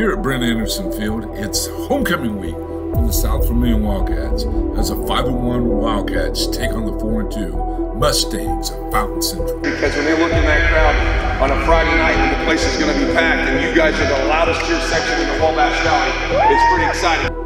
Here at Brent Anderson Field, it's homecoming week for the South Vermillion Wildcats as the 5-1 Wildcats take on the 4-2 Mustangs of Fountain Central. Because when they look in that crowd on a Friday night when the place is going to be packed and you guys are the loudest cheer section in the whole Valley, it's pretty exciting.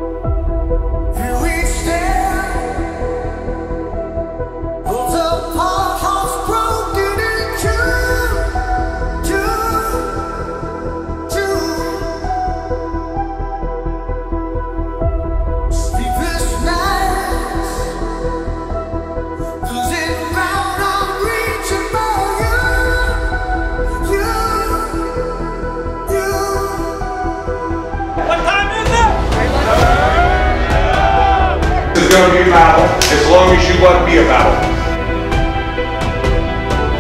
To battle as long as you let to be a battle.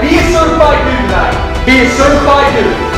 Be a certified dude tonight. Be a certified dude.